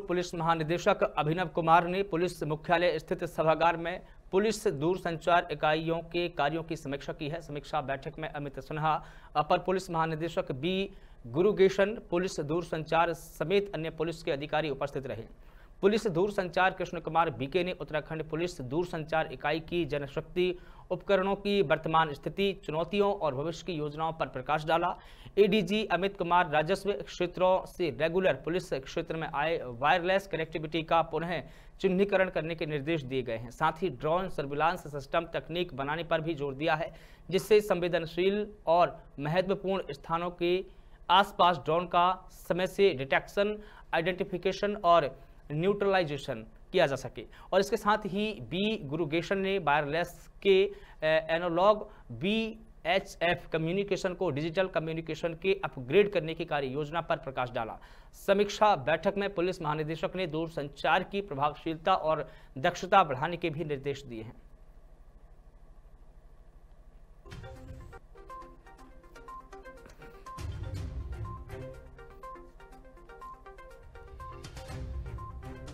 Police महानिदेशक अभिनव कुमार ने police मुख्यालय स्थित सभागार में पुलिस दूरसंचार इकाइयों के कार्यों की समीक्षा की है। समीक्षा बैठक में अमित सिन्हा, अपर पुलिस महानिदेशक बी गुरुगेशन, पुलिस दूरसंचार समेत अन्य पुलिस के अधिकारी उपस्थित रहे। पुलिस दूरसंचार कृष्ण कुमार बीके ने उत्तराखंड पुलिस दूरसंचार इकाई की जनशक्ति उपकरणों की वर्तमान स्थिति, चुनौतियों और भविष्य की योजनाओं पर प्रकाश डाला। एडीजी अमित कुमार राजस्व क्षेत्रों से रेगुलर पुलिस क्षेत्र में आए वायरलेस कनेक्टिविटी का पुनः चिन्हीकरण करने के निर्देश दिए गए हैं। साथ ही ड्रोन सर्विलांस सिस्टम तकनीक बनाने पर भी ज़ोर दिया है, जिससे संवेदनशील और महत्वपूर्ण स्थानों के आसपास ड्रोन का समय से डिटेक्शन आइडेंटिफिकेशन और न्यूट्रलाइजेशन किया जा सके। और इसके साथ ही बी गुरुगेशन ने वायरलेस के analog B H F communication को डिजिटल कम्युनिकेशन के अपग्रेड करने की कार्य योजना पर प्रकाश डाला। समीक्षा बैठक में पुलिस महानिदेशक ने दूरसंचार की प्रभावशीलता और दक्षता बढ़ाने के भी निर्देश दिए हैं।